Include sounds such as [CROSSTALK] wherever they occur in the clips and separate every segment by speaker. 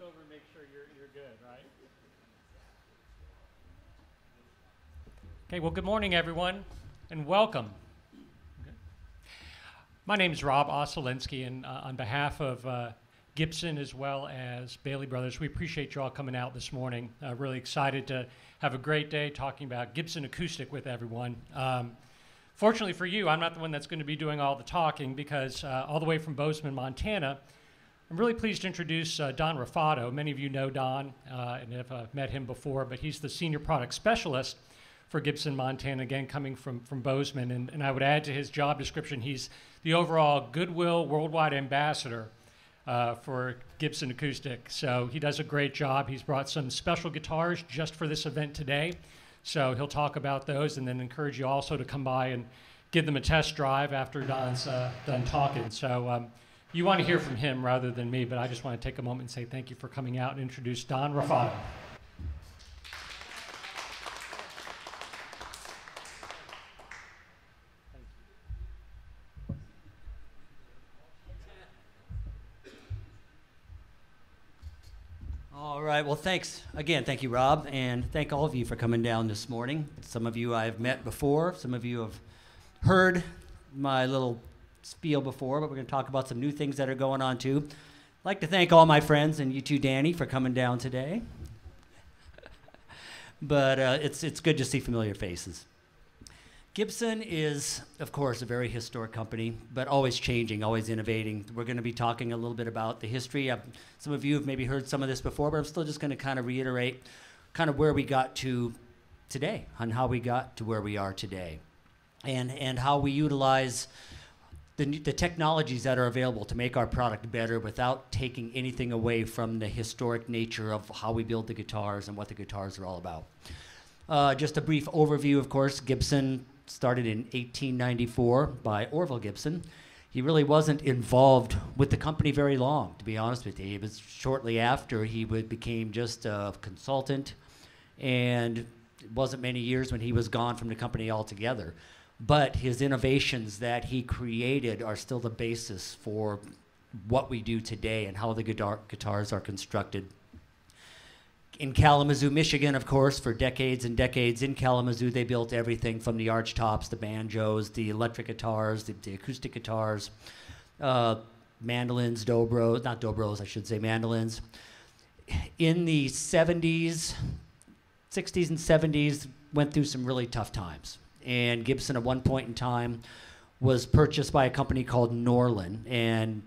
Speaker 1: over and make sure you're, you're good, right? Okay, well, good morning, everyone, and welcome. Okay. My name is Rob Osolinsky, and uh, on behalf of uh, Gibson as well as Bailey Brothers, we appreciate you all coming out this morning. Uh, really excited to have a great day talking about Gibson Acoustic with everyone. Um, fortunately for you, I'm not the one that's going to be doing all the talking because uh, all the way from Bozeman, Montana, I'm really pleased to introduce uh, Don Ruffatto. Many of you know Don uh, and have uh, met him before, but he's the senior product specialist for Gibson, Montana, again, coming from, from Bozeman. And, and I would add to his job description, he's the overall Goodwill Worldwide Ambassador uh, for Gibson Acoustic. So he does a great job. He's brought some special guitars just for this event today. So he'll talk about those and then encourage you also to come by and give them a test drive after Don's uh, done talking. So um, you want to hear from him rather than me, but I just want to take a moment and say thank you for coming out and introduce Don Ruffatto.
Speaker 2: All right. Well, thanks again. Thank you, Rob, and thank all of you for coming down this morning. Some of you I've met before. Some of you have heard my little spiel before, but we're going to talk about some new things that are going on too. I'd like to thank all my friends and you too, Danny, for coming down today. [LAUGHS] but uh, it's it's good to see familiar faces. Gibson is, of course, a very historic company, but always changing, always innovating. We're going to be talking a little bit about the history. I've, some of you have maybe heard some of this before, but I'm still just going to kind of reiterate kind of where we got to today, and how we got to where we are today, and, and how we utilize the, the technologies that are available to make our product better without taking anything away from the historic nature of how we build the guitars and what the guitars are all about. Uh, just a brief overview, of course, Gibson started in 1894 by Orville Gibson. He really wasn't involved with the company very long, to be honest with you. It was shortly after he would, became just a consultant, and it wasn't many years when he was gone from the company altogether. But his innovations that he created are still the basis for what we do today and how the guitar- guitars are constructed in Kalamazoo, Michigan, of course, for decades and decades in Kalamazoo, they built everything from the arch tops, the banjos, the electric guitars, the, the acoustic guitars, uh, mandolins, dobros, not dobros, I should say, mandolins. In the 70s, 60s, and 70s, went through some really tough times. And Gibson, at one point in time, was purchased by a company called Norlin. And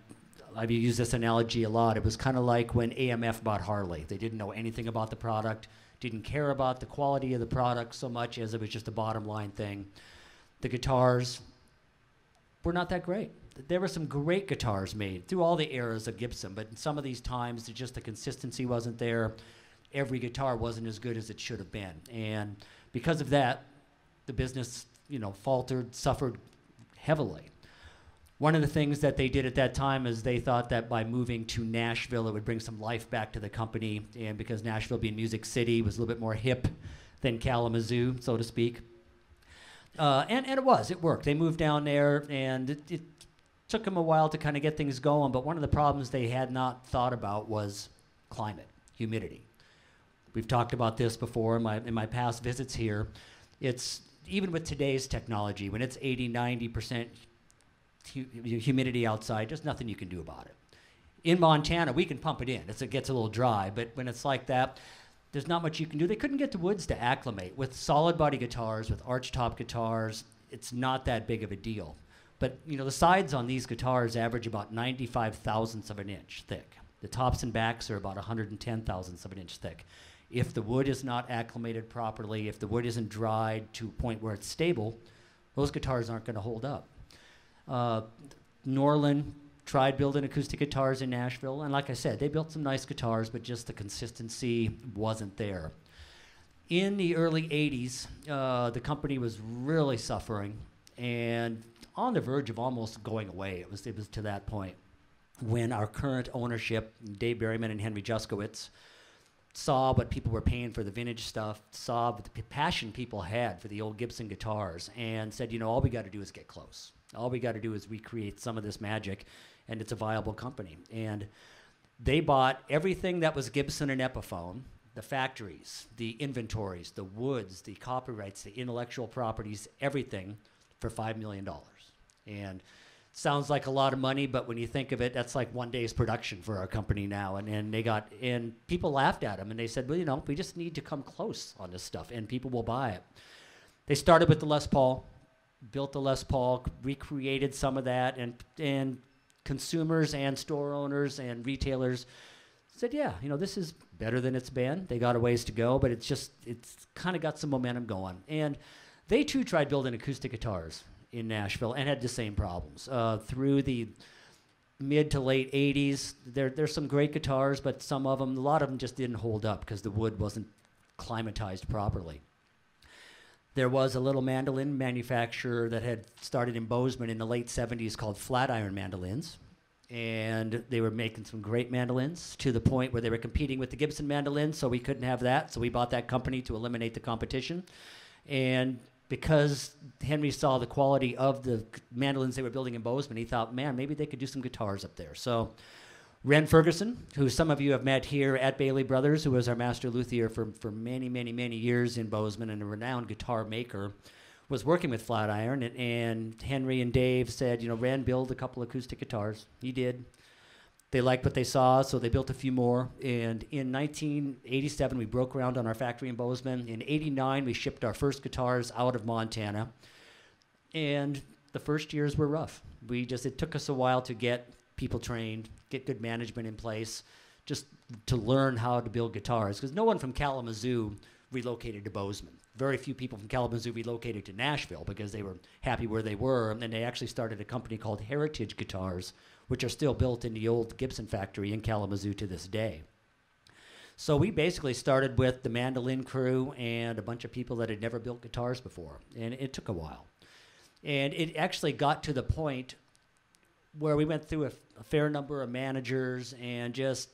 Speaker 2: I've used this analogy a lot. It was kind of like when AMF bought Harley. They didn't know anything about the product, didn't care about the quality of the product so much as it was just a bottom line thing. The guitars were not that great. There were some great guitars made through all the eras of Gibson, but in some of these times, just the consistency wasn't there. Every guitar wasn't as good as it should have been, and because of that, the business, you know, faltered, suffered heavily. One of the things that they did at that time is they thought that by moving to Nashville, it would bring some life back to the company. And because Nashville being Music City was a little bit more hip than Kalamazoo, so to speak. Uh, and, and it was, it worked. They moved down there, and it, it took them a while to kind of get things going. But one of the problems they had not thought about was climate, humidity. We've talked about this before in my, in my past visits here. It's even with today's technology, when it's 80, 90% hu- humidity outside, there's nothing you can do about it. In Montana, we can pump it in. It's, it gets a little dry, but when it's like that, there's not much you can do. They couldn't get the woods to acclimate. With solid body guitars, with arch top guitars, it's not that big of a deal. But you know, the sides on these guitars average about 95 thousandths of an inch thick. The tops and backs are about 110 thousandths of an inch thick. If the wood is not acclimated properly, if the wood isn't dried to a point where it's stable, those guitars aren't going to hold up. Uh, Norlin tried building acoustic guitars in Nashville, and like I said, they built some nice guitars, but just the consistency wasn't there. In the early 80s, uh, the company was really suffering and on the verge of almost going away. It was, it was to that point when our current ownership, Dave Berryman and Henry Juszkiewicz, saw what people were paying for the vintage stuff, saw the p- passion people had for the old Gibson guitars, and said, you know, all we got to do is get close. All we got to do is recreate some of this magic, and it's a viable company. And They bought everything that was Gibson and Epiphone, the factories, the inventories, the woods, the copyrights, the intellectual properties, everything for $5 million. And sounds like a lot of money, but when you think of it, that's like one day's production for our company now. And, and they got, and people laughed at them and they said, well, you know, we just need to come close on this stuff and people will buy it. They started with the Les Paul, built the Les Paul, recreated some of that, and, and consumers and store owners and retailers said, yeah, you know, this is better than it's been. They got a ways to go, but it's just, it's kind of got some momentum going. And they too tried building acoustic guitars in Nashville and had the same problems. Uh, through the mid to late 80s, there, there's some great guitars, but some of them, a lot of them just didn't hold up because the wood wasn't climatized properly. There was a little mandolin manufacturer that had started in Bozeman in the late 70s called Flatiron Mandolins. And they were making some great mandolins to the point where they were competing with the Gibson mandolin, so we couldn't have that. So we bought that company to eliminate the competition. And because Henry saw the quality of the mandolins they were building in Bozeman, he thought, man, maybe they could do some guitars up there. So Ren Ferguson, who some of you have met here at Bailey Brothers, who was our master luthier for, for many, many, many years in Bozeman and a renowned guitar maker, was working with Flatiron. And, and Henry and Dave said, you know, Ren, build a couple acoustic guitars. He did. They liked what they saw, so they built a few more. And in 1987, we broke ground on our factory in Bozeman. In 89, we shipped our first guitars out of Montana. And the first years were rough. We just, it took us a while to get people trained, get good management in place, just to learn how to build guitars. Because no one from Kalamazoo relocated to Bozeman. Very few people from Kalamazoo relocated to Nashville because they were happy where they were. And they actually started a company called Heritage Guitars, which are still built in the old Gibson factory in Kalamazoo to this day. So we basically started with the mandolin crew and a bunch of people that had never built guitars before, and it took a while. And it actually got to the point where we went through a, a fair number of managers and just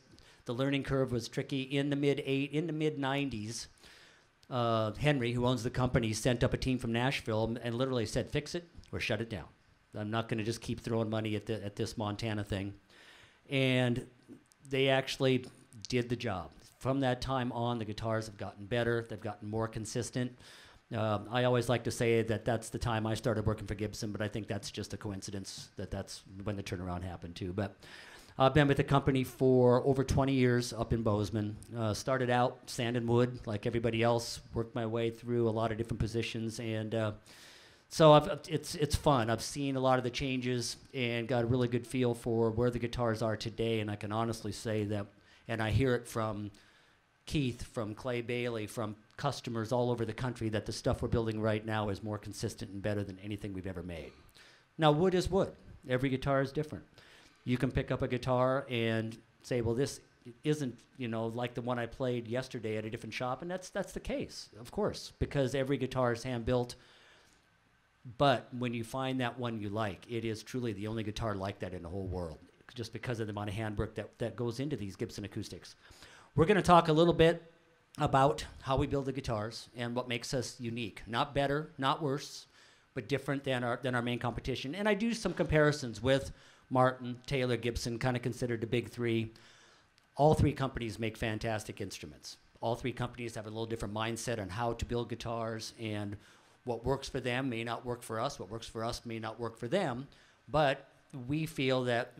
Speaker 2: the learning curve was tricky in the mid eight in the mid 90s uh, henry who owns the company sent up a team from nashville and literally said fix it or shut it down I'm not going to just keep throwing money at, the, at this Montana thing. And they actually did the job. From that time on, the guitars have gotten better, they've gotten more consistent. Um, I always like to say that that's the time I started working for Gibson, but I think that's just a coincidence that that's when the turnaround happened too. But I've been with the company for over 20 years up in Bozeman. Uh, started out sand and wood like everybody else, worked my way through a lot of different positions, and uh, so I've, it's it's fun. I've seen a lot of the changes and got a really good feel for where the guitars are today. And I can honestly say that, and I hear it from Keith, from Clay Bailey, from customers all over the country that the stuff we're building right now is more consistent and better than anything we've ever made. Now, wood is wood. Every guitar is different. You can pick up a guitar and say, well, this isn't you know like the one I played yesterday at a different shop, and that's that's the case, of course, because every guitar is hand built but when you find that one you like, it is truly the only guitar like that in the whole world, just because of the amount of handwork that, that goes into these Gibson acoustics. We're going to talk a little bit about how we build the guitars and what makes us unique. Not better, not worse, but different than our, than our main competition. And I do some comparisons with Martin, Taylor, Gibson, kind of considered the big three. All three companies make fantastic instruments. All three companies have a little different mindset on how to build guitars and what works for them may not work for us. What works for us may not work for them. But we feel that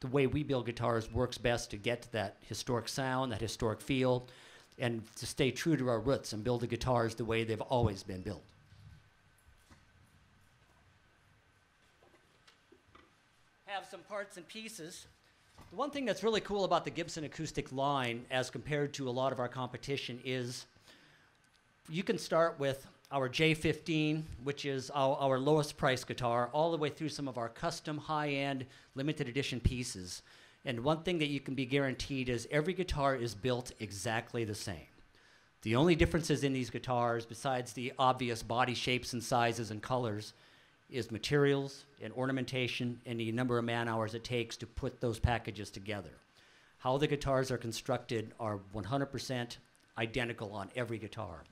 Speaker 2: the way we build guitars works best to get to that historic sound, that historic feel, and to stay true to our roots and build the guitars the way they've always been built. Have some parts and pieces. The one thing that's really cool about the Gibson acoustic line as compared to a lot of our competition is you can start with our J15, which is our, our, lowest price guitar, all the way through some of our custom high end limited edition pieces. And one thing that you can be guaranteed is every guitar is built exactly the same. The only differences in these guitars, besides the obvious body shapes and sizes and colors, is materials and ornamentation and the number of man hours it takes to put those packages together. How the guitars are constructed are 100% identical on every guitar.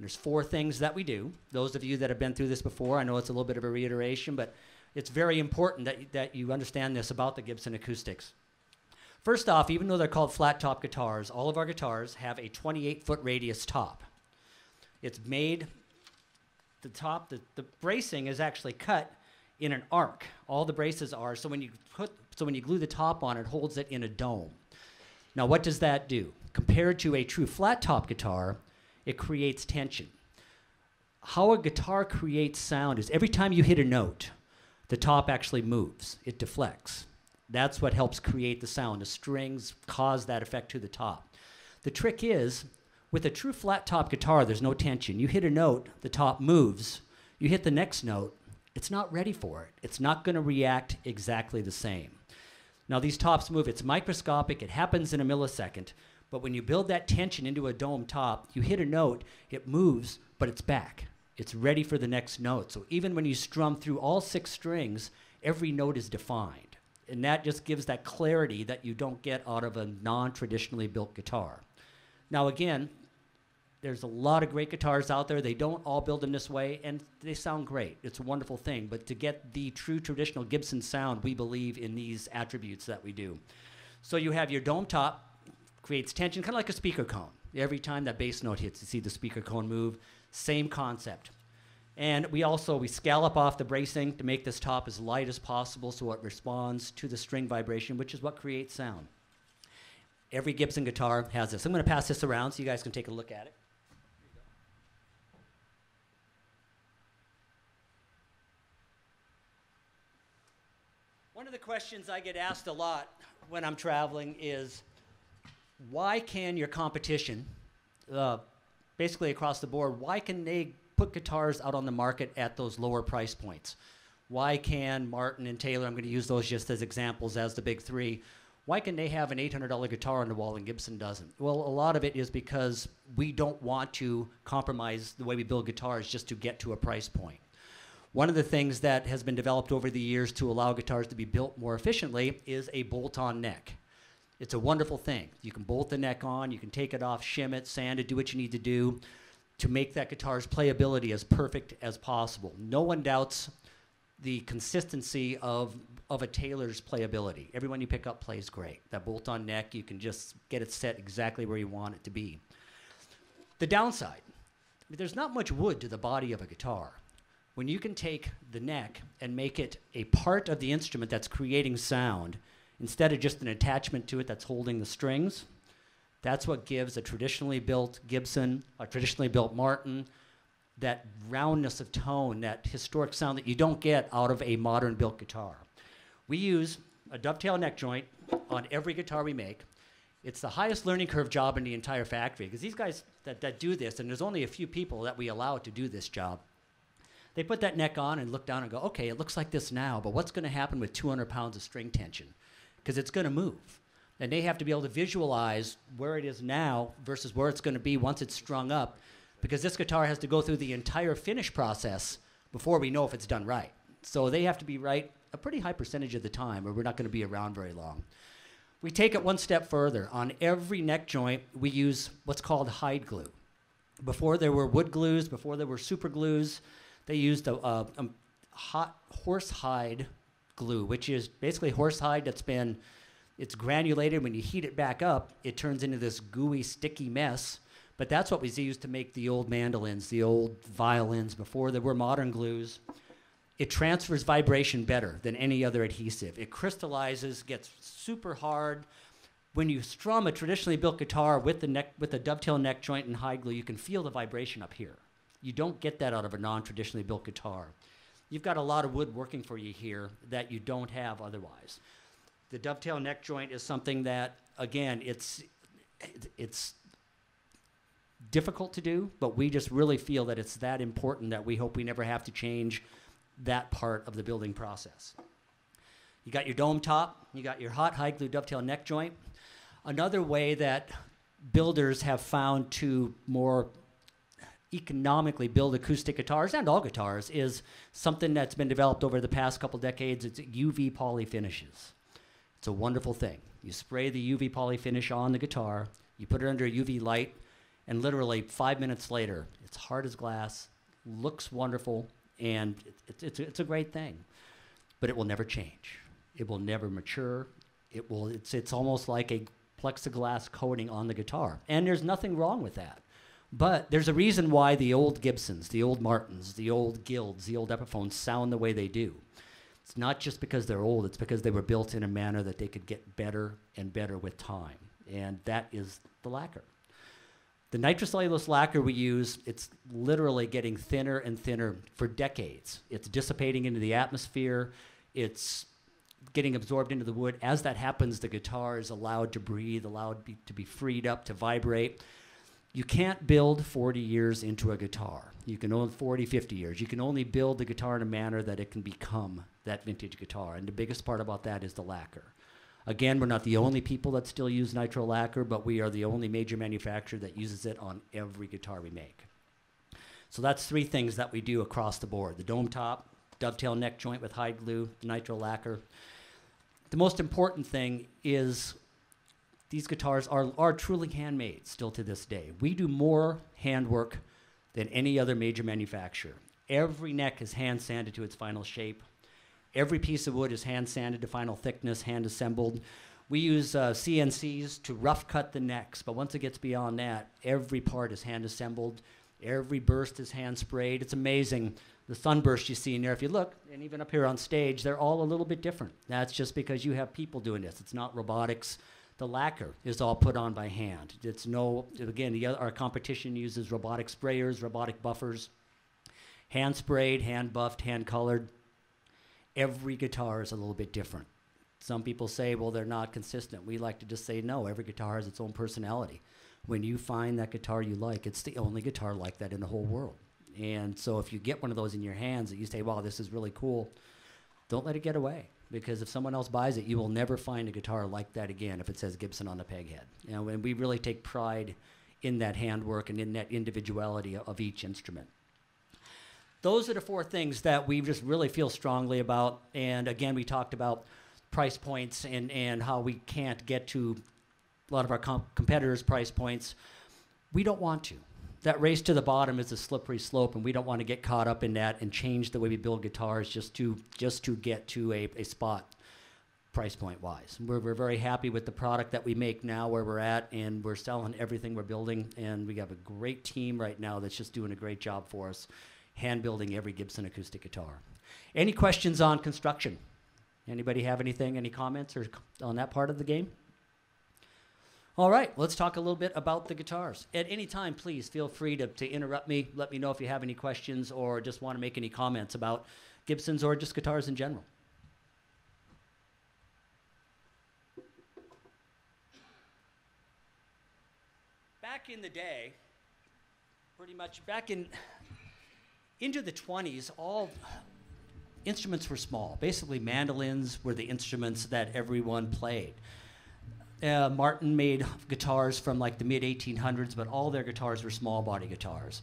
Speaker 2: There's four things that we do. Those of you that have been through this before, I know it's a little bit of a reiteration, but it's very important that, that you understand this about the Gibson acoustics. First off, even though they're called flat top guitars, all of our guitars have a 28 foot radius top. It's made, the top, the, the bracing is actually cut in an arc. All the braces are, so when you put, so when you glue the top on, it holds it in a dome. Now, what does that do? Compared to a true flat top guitar, it creates tension. How a guitar creates sound is every time you hit a note, the top actually moves, it deflects. That's what helps create the sound. The strings cause that effect to the top. The trick is, with a true flat top guitar, there's no tension. You hit a note, the top moves. You hit the next note, it's not ready for it. It's not going to react exactly the same. Now, these tops move, it's microscopic, it happens in a millisecond. But when you build that tension into a dome top, you hit a note, it moves, but it's back. It's ready for the next note. So even when you strum through all six strings, every note is defined and that just gives that clarity that you don't get out of a non-traditionally built guitar. Now again, there's a lot of great guitars out there. They don't all build them this way, and they sound great. It's a wonderful thing. But to get the true traditional Gibson sound, we believe in these attributes that we do. So you have your dome top, creates tension, kind of like a speaker cone. Every time that bass note hits, you see the speaker cone move. Same concept. And we also, we scallop off the bracing to make this top as light as possible so it responds to the string vibration, which is what creates sound. Every Gibson guitar has this. I'm going to pass this around so you guys can take a look at it. One of the questions I get asked a lot when I'm traveling is, why can your competition, uh, basically across the board, why can they put guitars out on the market at those lower price points. Why can Martin and Taylor, I'm going to use those just as examples as the big three, why can they have an $800 guitar on the wall and Gibson doesn't? Well, a lot of it is because we don't want to compromise the way we build guitars just to get to a price point. One of the things that has been developed over the years to allow guitars to be built more efficiently is a bolt-on neck. It's a wonderful thing. You can bolt the neck on, you can take it off, shim it, sand it, do what you need to do to make that guitar's playability as perfect as possible. No one doubts the consistency of, of a Taylor's playability. Everyone you pick up plays great. That bolt-on neck, you can just get it set exactly where you want it to be. The downside, I mean, there's not much wood to the body of a guitar. When you can take the neck and make it a part of the instrument that's creating sound, instead of just an attachment to it that's holding the strings, that's what gives a traditionally built Gibson, a traditionally built Martin, that roundness of tone, that historic sound that you don't get out of a modern built guitar. We use a dovetail neck joint on every guitar we make. It's the highest learning curve job in the entire factory because these guys that, that do this, and there's only a few people that we allow to do this job, they put that neck on and look down and go, okay, it looks like this now, but what's going to happen with 200 pounds of string tension? Because it's going to move and they have to be able to visualize where it is now versus where it's going to be once it's strung up because this guitar has to go through the entire finish process before we know if it's done right. So they have to be right a pretty high percentage of the time or we're not going to be around very long. We take it one step further. On every neck joint, we use what's called hide glue. Before there were wood glues, before there were super glues, they used a, a, a hot horse hide glue, which is basically horse hide that's been it's granulated. When you heat it back up, it turns into this gooey, sticky mess. But that's what was used to make the old mandolins, the old violins before there were modern glues. It transfers vibration better than any other adhesive. It crystallizes, gets super hard. When you strum a traditionally built guitar with the neck, with a dovetail neck joint and hide glue, you can feel the vibration up here. You don't get that out of a non-traditionally built guitar. You've got a lot of wood working for you here that you don't have otherwise. The dovetail neck joint is something that, again, it's it's difficult to do, but we just really feel that it's that important that we hope we never have to change that part of the building process. You got your dome top, you got your hot hide glue dovetail neck joint. Another way that builders have found to more economically build acoustic guitars and all guitars is something that's been developed over the past couple decades. It's UV poly finishes. It's a wonderful thing. You spray the UV poly finish on the guitar, you put it under a UV light, and literally five minutes later, it's hard as glass, looks wonderful, and it's, it's, it's a great thing. But it will never change. It will never mature. It will. It's it's almost like a plexiglass coating on the guitar, and there's nothing wrong with that. But there's a reason why the old Gibsons, the old Martins, the old Guilds, the old Epiphones sound the way they do. It's not just because they're old, it's because they were built in a manner that they could get better and better with time. And that is the lacquer. The nitrocellulose lacquer we use, it's literally getting thinner and thinner for decades. It's dissipating into the atmosphere, it's getting absorbed into the wood. As that happens, the guitar is allowed to breathe, allowed be, to be freed up, to vibrate you can't build 40 years into a guitar. You can only 40, 50 years. You can only build the guitar in a manner that it can become that vintage guitar. And the biggest part about that is the lacquer. Again, we're not the only people that still use nitro lacquer, but we are the only major manufacturer that uses it on every guitar we make. So that's three things that we do across the board. The dome top, dovetail neck joint with hide glue, nitro lacquer. The most important thing is these guitars are, are truly handmade still to this day. We do more handwork than any other major manufacturer. Every neck is hand sanded to its final shape. Every piece of wood is hand sanded to final thickness, hand assembled. We use uh, CNCs to rough cut the necks, but once it gets beyond that, every part is hand assembled. Every burst is hand sprayed. It's amazing. The sunburst you see in there, if you look, and even up here on stage, they're all a little bit different. That's just because you have people doing this. It's not robotics. The lacquer is all put on by hand. It's no, again, the, our competition uses robotic sprayers, robotic buffers, hand sprayed, hand buffed, hand colored. Every guitar is a little bit different. Some people say, well, they're not consistent. We like to just say, no, every guitar has its own personality. When you find that guitar you like, it's the only guitar like that in the whole world. And so if you get one of those in your hands that you say, wow, this is really cool, don't let it get away because if someone else buys it, you will never find a guitar like that again if it says Gibson on the peg head. You know, and we really take pride in that handwork and in that individuality of each instrument. Those are the four things that we just really feel strongly about. And again, we talked about price points and, and how we can't get to a lot of our comp- competitors' price points. We don't want to that race to the bottom is a slippery slope, and we don't want to get caught up in that and change the way we build guitars just to just to get to a, a spot price point wise. We're, we're very happy with the product that we make now where we're at, and we're selling everything we're building, and we have a great team right now that's just doing a great job for us, hand building every Gibson acoustic guitar. Any questions on construction? Anybody have anything, any comments or on that part of the game? All right, let's talk a little bit about the guitars. At any time, please feel free to, to interrupt me. Let me know if you have any questions or just want to make any comments about Gibsons or just guitars in general. Back in the day, pretty much back in into the 20s, all instruments were small. Basically, mandolins were the instruments that everyone played. Uh, Martin made guitars from like the mid 1800s, but all their guitars were small body guitars.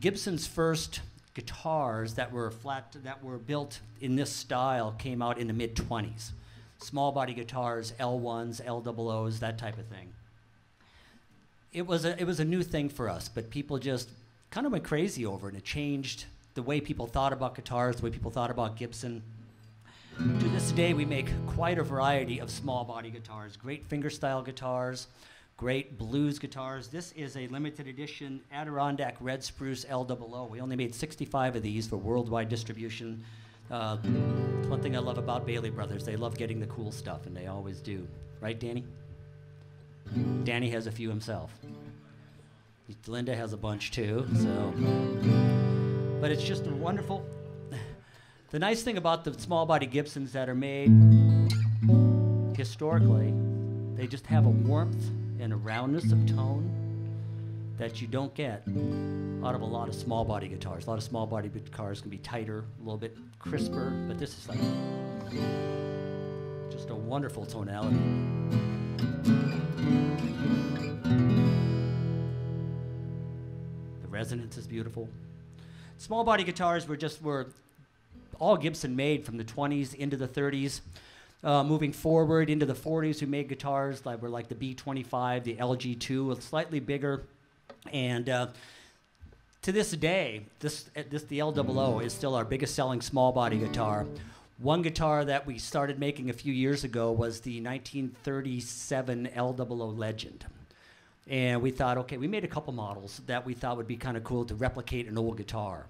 Speaker 2: Gibson's first guitars that were flat that were built in this style came out in the mid 20s. Small body guitars, L1s, L00s, that type of thing. It was a it was a new thing for us, but people just kind of went crazy over it. It changed the way people thought about guitars, the way people thought about Gibson. To this day, we make quite a variety of small body guitars, great fingerstyle guitars, great blues guitars. This is a limited edition Adirondack Red Spruce L00. We only made 65 of these for worldwide distribution. Uh, one thing I love about Bailey Brothers, they love getting the cool stuff, and they always do. Right, Danny? Danny has a few himself. Linda has a bunch too, so. But it's just a wonderful, the nice thing about the small body Gibsons that are made historically, they just have a warmth and a roundness of tone that you don't get out of a lot of small body guitars. A lot of small body guitars can be tighter, a little bit crisper, but this is like just a wonderful tonality. The resonance is beautiful. Small body guitars were just were all Gibson made from the 20s into the 30s. Uh, moving forward into the 40s, who made guitars that were like the B25, the LG2, slightly bigger. And uh, to this day, this, uh, this the L00 is still our biggest selling small body guitar. One guitar that we started making a few years ago was the 1937 L00 Legend. And we thought, okay, we made a couple models that we thought would be kind of cool to replicate an old guitar.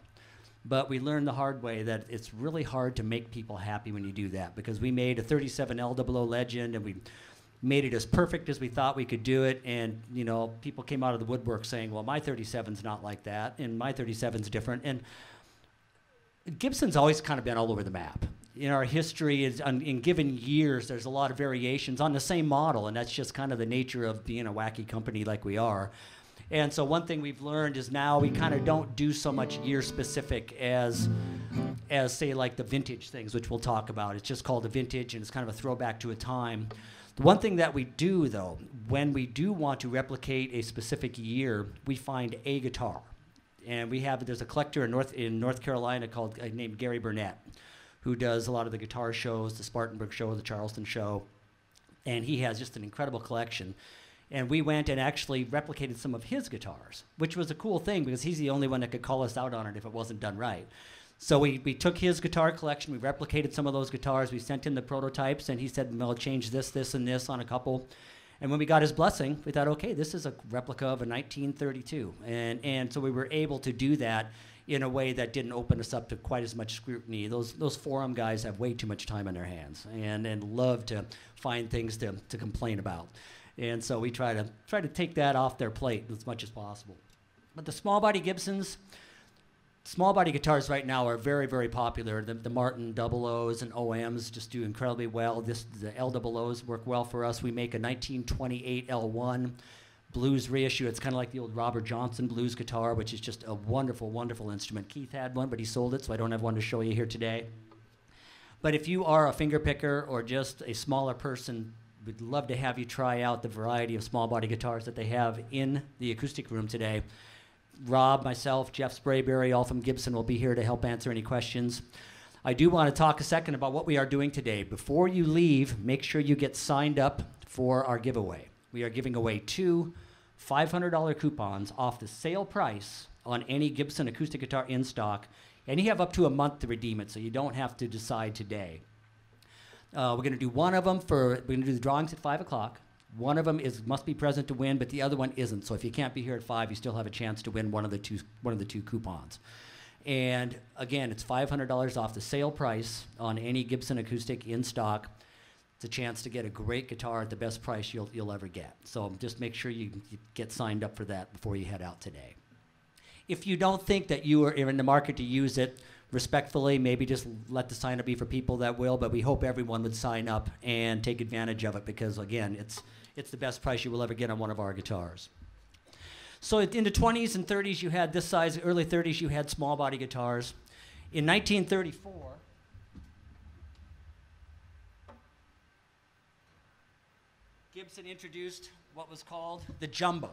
Speaker 2: But we learned the hard way that it's really hard to make people happy when you do that because we made a 37 L00 Legend and we made it as perfect as we thought we could do it. And, you know, people came out of the woodwork saying, well, my 37's not like that, and my 37's different. And Gibson's always kind of been all over the map. In our history, is in given years, there's a lot of variations on the same model, and that's just kind of the nature of being a wacky company like we are. And so one thing we've learned is now we kind of don't do so much year specific as as say like the vintage things, which we'll talk about. It's just called a vintage and it's kind of a throwback to a time. The one thing that we do though, when we do want to replicate a specific year, we find a guitar. And we have there's a collector in North in North Carolina called uh, named Gary Burnett, who does a lot of the guitar shows, the Spartanburg show, the Charleston show, and he has just an incredible collection and we went and actually replicated some of his guitars, which was a cool thing because he's the only one that could call us out on it if it wasn't done right. So we, we took his guitar collection, we replicated some of those guitars, we sent in the prototypes, and he said, well, change this, this, and this on a couple. And when we got his blessing, we thought, okay, this is a replica of a 1932. And, and so we were able to do that in a way that didn't open us up to quite as much scrutiny. Those, those forum guys have way too much time on their hands and, and love to find things to, to complain about. And so we try to try to take that off their plate as much as possible. But the small body Gibsons, small body guitars right now are very, very popular. The, the Martin double O's and OMs just do incredibly well. This the L double O's work well for us. We make a 1928 L1 blues reissue. It's kind of like the old Robert Johnson blues guitar, which is just a wonderful, wonderful instrument. Keith had one, but he sold it, so I don't have one to show you here today. But if you are a finger picker or just a smaller person we'd love to have you try out the variety of small body guitars that they have in the acoustic room today. Rob, myself, Jeff Sprayberry, all from Gibson will be here to help answer any questions. I do want to talk a second about what we are doing today. Before you leave, make sure you get signed up for our giveaway. We are giving away two $500 coupons off the sale price on any Gibson acoustic guitar in stock, and you have up to a month to redeem it, so you don't have to decide today. Uh, we're going to do one of them for, we're going to do the drawings at 5 o'clock. One of them is must be present to win, but the other one isn't. So if you can't be here at 5, you still have a chance to win one of the two, one of the two coupons. And again, it's $500 off the sale price on any Gibson acoustic in stock. It's a chance to get a great guitar at the best price you'll, you'll ever get. So just make sure you, you get signed up for that before you head out today. If you don't think that you are in the market to use it, respectfully, maybe just let the sign up be for people that will, but we hope everyone would sign up and take advantage of it because, again, it's, it's the best price you will ever get on one of our guitars. So in the 20s and 30s, you had this size, early 30s, you had small body guitars. In 1934, Gibson introduced what was called the jumbo.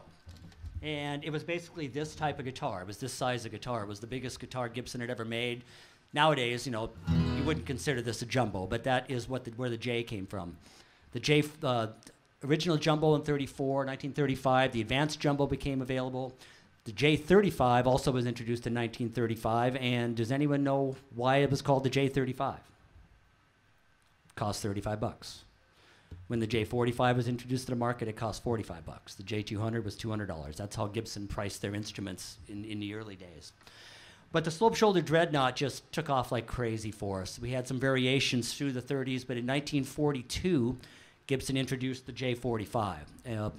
Speaker 2: And it was basically this type of guitar. It was this size of guitar. It was the biggest guitar Gibson had ever made. Nowadays, you know, you wouldn't consider this a jumbo, but that is what the, where the J came from. The J, uh, original jumbo in 34, 1935, the advanced jumbo became available. The J35 also was introduced in 1935, and does anyone know why it was called the J35? cost 35 bucks. When the J45 was introduced to the market, it cost 45 bucks. The J200 was $200. That's how Gibson priced their instruments in, in the early days. But the slope shoulder dreadnought just took off like crazy for us. We had some variations through the 30s, but in 1942, Gibson introduced the J45. Uh,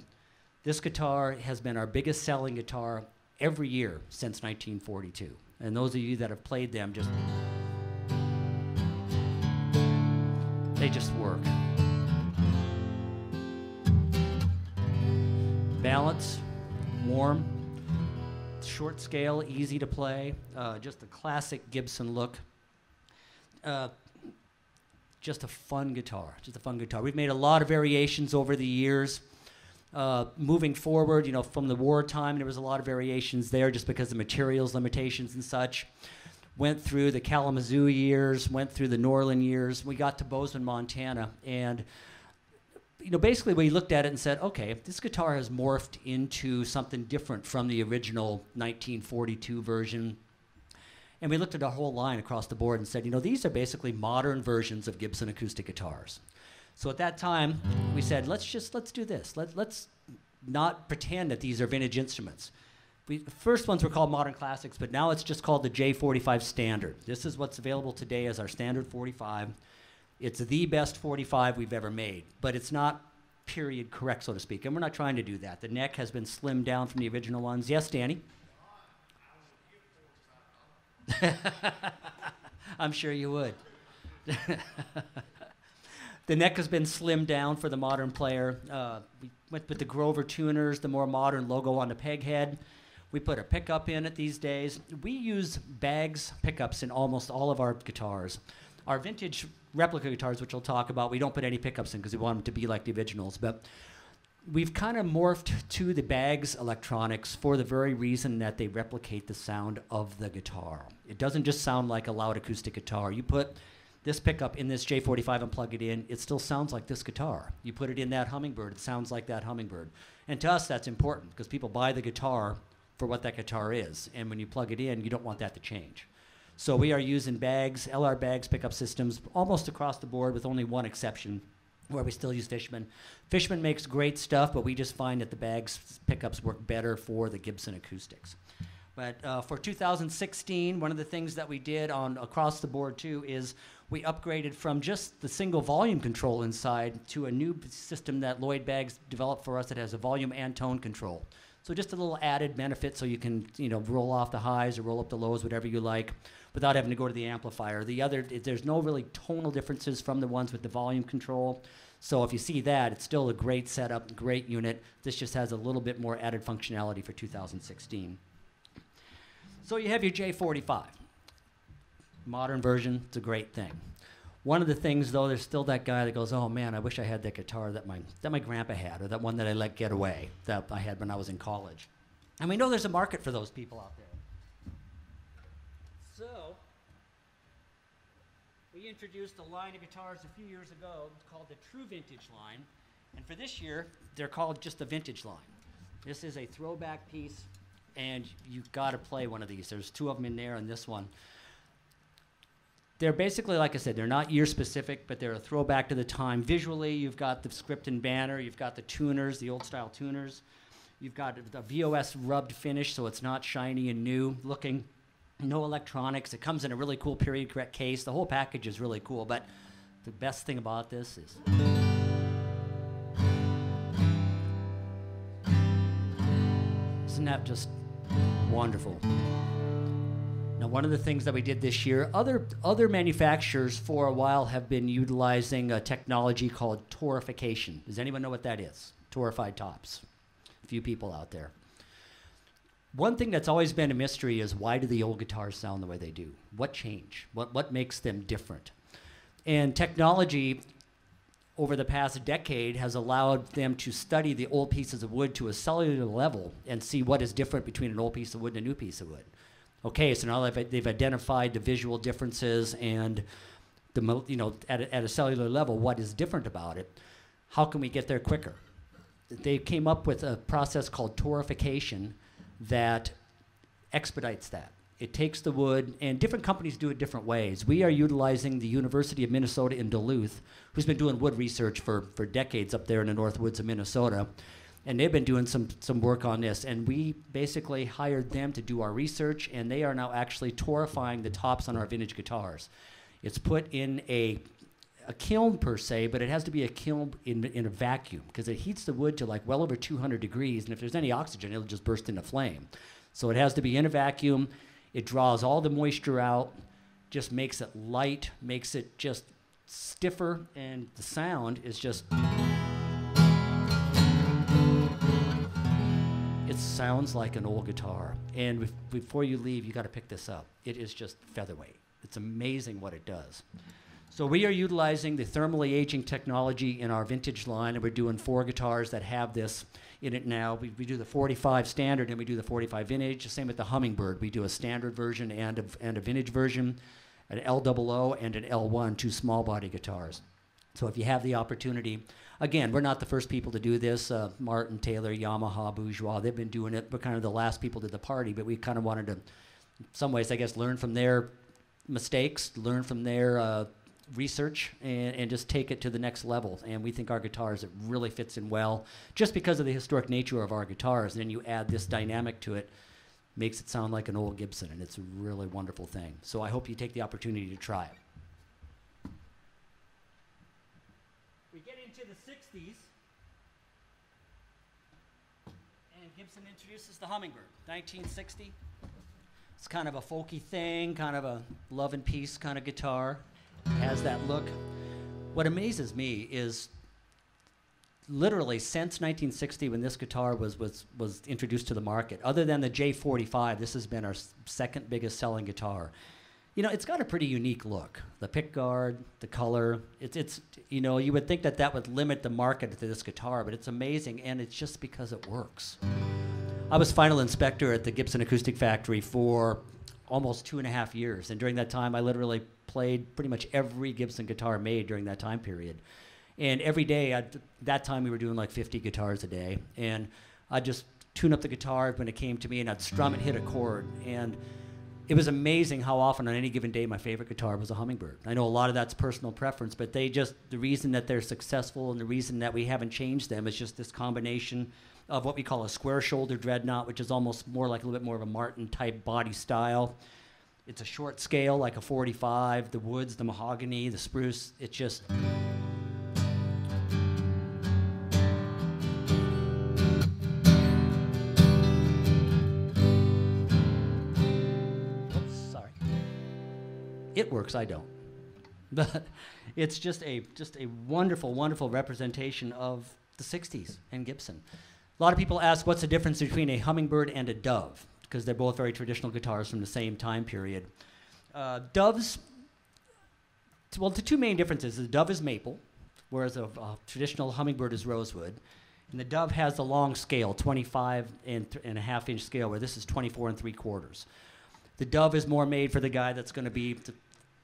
Speaker 2: this guitar has been our biggest selling guitar every year since 1942. And those of you that have played them just they just work. Balance, warm, short scale, easy to play, uh, just a classic Gibson look. Uh, just a fun guitar, just a fun guitar. We've made a lot of variations over the years. Uh, moving forward, you know, from the wartime, there was a lot of variations there just because of materials limitations and such. Went through the Kalamazoo years, went through the Norlin years. We got to Bozeman, Montana, and you know, basically we looked at it and said, okay, this guitar has morphed into something different from the original 1942 version. And we looked at our whole line across the board and said, you know, these are basically modern versions of Gibson acoustic guitars. So at that time, we said, let's just let's do this. Let, let's not pretend that these are vintage instruments. We, the first ones were called modern classics, but now it's just called the J45 standard. This is what's available today as our standard 45. It's the best 45 we've ever made, but it's not period correct, so to speak. And we're not trying to do that. The neck has been slimmed down from the original ones. Yes, Danny? [LAUGHS] I'm sure you would. [LAUGHS] the neck has been slimmed down for the modern player. Uh, we went with the Grover tuners, the more modern logo on the peg head. We put a pickup in it these days. We use Baggs pickups in almost all of our guitars. Our vintage replica guitars, which we'll talk about, we don't put any pickups in because we want them to be like the originals. But we've kind of morphed to the Baggs electronics for the very reason that they replicate the sound of the guitar. It doesn't just sound like a loud acoustic guitar. You put this pickup in this J45 and plug it in, it still sounds like this guitar. You put it in that hummingbird, it sounds like that hummingbird. And to us, that's important because people buy the guitar for what that guitar is. And when you plug it in, you don't want that to change. So we are using Baggs, LR Baggs pickup systems almost across the board with only one exception where we still use Fishman. Fishman makes great stuff, but we just find that the Baggs pickups work better for the Gibson acoustics. But uh, for 2016, one of the things that we did on across the board too is we upgraded from just the single volume control inside to a new system that Lloyd Baggs developed for us that has a volume and tone control. So just a little added benefit so you can you know roll off the highs or roll up the lows, whatever you like, without having to go to the amplifier. The other, there's no really tonal differences from the ones with the volume control. So if you see that, it's still a great setup, great unit. This just has a little bit more added functionality for 2016. So you have your J45. Modern version, it's a great thing. One of the things, though, there's still that guy that goes, "Oh man, I wish I had that guitar that my that my grandpa had, or that one that I let get away that I had when I was in college." And we know there's a market for those people out there. So, we introduced a line of guitars a few years ago called the True Vintage line, and for this year, they're called just the Vintage line. This is a throwback piece, and you've got to play one of these. There's two of them in there, and this one they're basically, like I said, they're not year specific, but they're a throwback to the time. Visually, you've got the script and banner, you've got the tuners, the old style tuners. You've got a VOS rubbed finish, so it's not shiny and new looking. No electronics. It comes in a really cool period correct case. The whole package is really cool, but the best thing about this is. Isn't that just wonderful? Now, one of the things that we did this year, other other manufacturers for a while have been utilizing a technology called torification. Does anyone know what that is? Torrefied tops. A few people out there. One thing that's always been a mystery is why do the old guitars sound the way they do? What changed? What what makes them different? And technology over the past decade has allowed them to study the old pieces of wood to a cellular level and see what is different between an old piece of wood and a new piece of wood. Okay, so now they've, they've identified the visual differences and the you know at a, at a cellular level what is different about it. How can we get there quicker? They came up with a process called torification that expedites that. It takes the wood, and different companies do it different ways. We are utilizing the University of Minnesota in Duluth, who's been doing wood research for, for decades up there in the north woods of Minnesota and they've been doing some some work on this and we basically hired them to do our research and they are now actually torrefying the tops on our vintage guitars it's put in a a kiln per se but it has to be a kiln in, in a vacuum because it heats the wood to like well over 200 degrees and if there's any oxygen it'll just burst into flame so it has to be in a vacuum it draws all the moisture out just makes it light makes it just stiffer and the sound is just It sounds like an old guitar. And before you leave, you got to pick this up. It is just featherweight. It's amazing what it does. So we are utilizing the thermally aging technology in our vintage line, and we're doing four guitars that have this in it now. We, we do the 45 standard and we do the 45 vintage. The same with the Hummingbird. We do a standard version and a, and a vintage version, an L00 and an L1, two small body guitars. So if you have the opportunity, again, we're not the first people to do this. Uh, Martin, Taylor, Yamaha, Bourgeois, they've been doing it. We're kind of the last people to the party, but we kind of wanted to in some ways, I guess, learn from their mistakes, learn from their uh, research, and, and just take it to the next level. And we think our guitars, it really fits in well, just because of the historic nature of our guitars. And then you add this dynamic to it, makes it sound like an old Gibson, and it's a really wonderful thing. So I hope you take the opportunity to try it. We get into the 60s, and Gibson introduces the Hummingbird, 1960. It's kind of a folky thing, kind of a love and peace kind of guitar. Has that look. What amazes me is literally since 1960 when this guitar was, was, was introduced to the market, other than the J45, this has been our second biggest selling guitar. You know, it's got a pretty unique look. The pick guard, the color, it's, it's, you know, you would think that that would limit the market to this guitar, but it's amazing, and it's just because it works. I was final inspector at the Gibson Acoustic Factory for almost two and a half years, and during that time, I literally played pretty much every Gibson guitar made during that time period. And every day, at that time, we were doing like 50 guitars a day, and I'd just tune up the guitar when it came to me, and I'd strum and hit a chord, and it was amazing how often on any given day my favorite guitar was a hummingbird. I know a lot of that's personal preference, but they just the reason that they're successful and the reason that we haven't changed them is just this combination of what we call a square shoulder dreadnought, which is almost more like a little bit more of a Martin type body style. It's a short scale like a 45, the woods, the mahogany, the spruce. It's just sorry. It works, I don't. But [LAUGHS] it's just a just a wonderful, wonderful representation of the 60s and Gibson. A lot of people ask what's the difference between a hummingbird and a dove, because they're both very traditional guitars from the same time period. Uh, doves, well, the two main differences the dove is maple, whereas a, a traditional hummingbird is rosewood. And the dove has the long scale, 25 and, and a half inch scale, where this is 24 and three quarters. The Dove is more made for the guy that's going to be.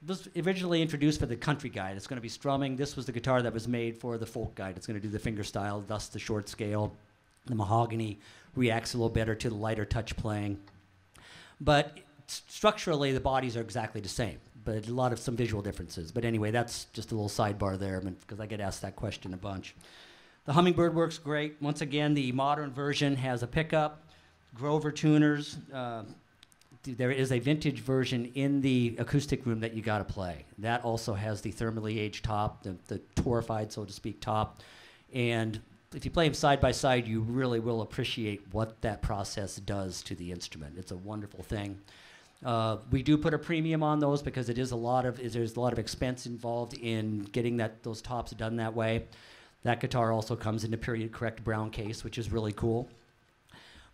Speaker 2: Was originally introduced for the country guy that's going to be strumming. This was the guitar that was made for the folk guy that's going to do the finger style, thus the short scale. The mahogany reacts a little better to the lighter touch playing. But structurally, the bodies are exactly the same, but a lot of some visual differences. But anyway, that's just a little sidebar there because I get asked that question a bunch. The Hummingbird works great. Once again, the modern version has a pickup, Grover tuners. Uh, there is a vintage version in the acoustic room that you got to play. That also has the thermally aged top, the, the torrefied, so to speak, top. And if you play them side by side, you really will appreciate what that process does to the instrument. It's a wonderful thing. Uh, we do put a premium on those because it is a lot of there's a lot of expense involved in getting that those tops done that way. That guitar also comes in a period correct brown case, which is really cool.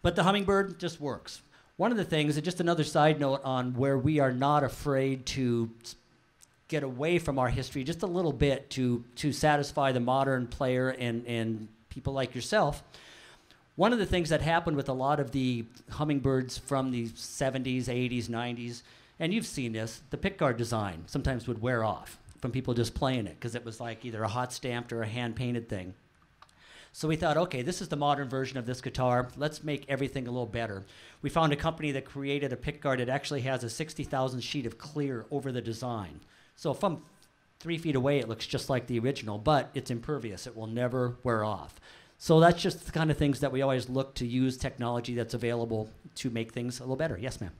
Speaker 2: But the hummingbird just works. One of the things, and just another side note on where we are not afraid to get away from our history just a little bit to to satisfy the modern player and and people like yourself. One of the things that happened with a lot of the hummingbirds from the 70s, 80s, 90s, and you've seen this, the pickguard design sometimes would wear off from people just playing it because it was like either a hot stamped or a hand painted thing. So we thought, okay, this is the modern version of this guitar. Let's make everything a little better. We found a company that created a pickguard that actually has a 60,000 sheet of clear over the design. So from three feet away, it looks just like the original, but it's impervious. It will never wear off. So that's just the kind of things that we always look to use technology that's available to make things a little better. Yes, ma'am.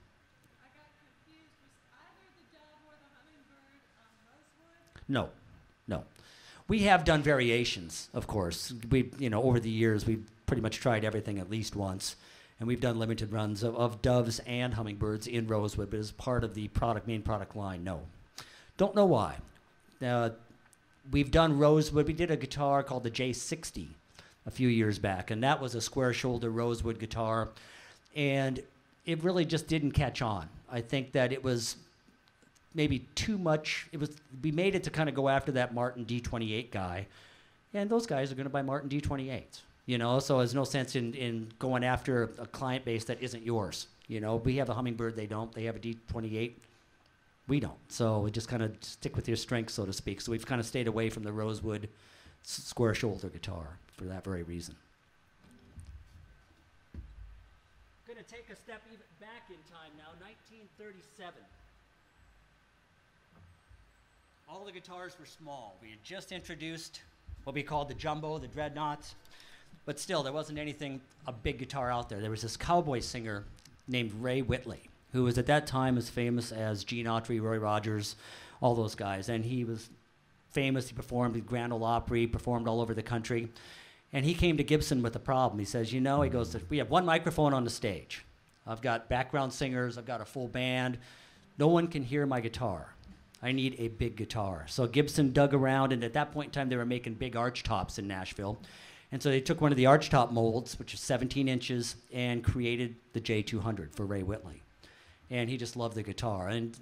Speaker 3: I got confused. Was either the dove or the hummingbird um, rosewood?
Speaker 2: No, no. We have done variations, of course. We, you know, over the years, we've pretty much tried everything at least once, and we've done limited runs of, of doves and hummingbirds in rosewood. But as part of the product main product line, no. Don't know why. Uh, we've done rosewood. We did a guitar called the J60 a few years back, and that was a square shoulder rosewood guitar, and it really just didn't catch on. I think that it was maybe too much. It was we made it to kind of go after that Martin D28 guy, and those guys are going to buy Martin D28s. You know, so there's no sense in, in going after a client base that isn't yours. You know, we have a hummingbird, they don't. They have a D28, we don't. So we just kind of stick with your strengths, so to speak. So we've kind of stayed away from the rosewood s- square shoulder guitar for that very reason. going to take a step even back in time now, 1937. All the guitars were small. We had just introduced what we called the jumbo, the dreadnoughts, but still, there wasn't anything, a big guitar out there. There was this cowboy singer named Ray Whitley, who was at that time as famous as Gene Autry, Roy Rogers, all those guys. And he was famous. He performed at Grand Ole Opry, performed all over the country. And he came to Gibson with a problem. He says, You know, he goes, We have one microphone on the stage. I've got background singers, I've got a full band. No one can hear my guitar. I need a big guitar. So Gibson dug around, and at that point in time, they were making big arch tops in Nashville. And so they took one of the arch top molds, which is 17 inches, and created the J200 for Ray Whitley. And he just loved the guitar. And